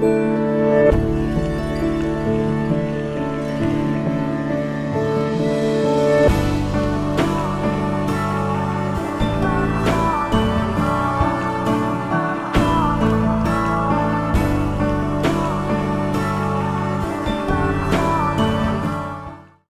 Música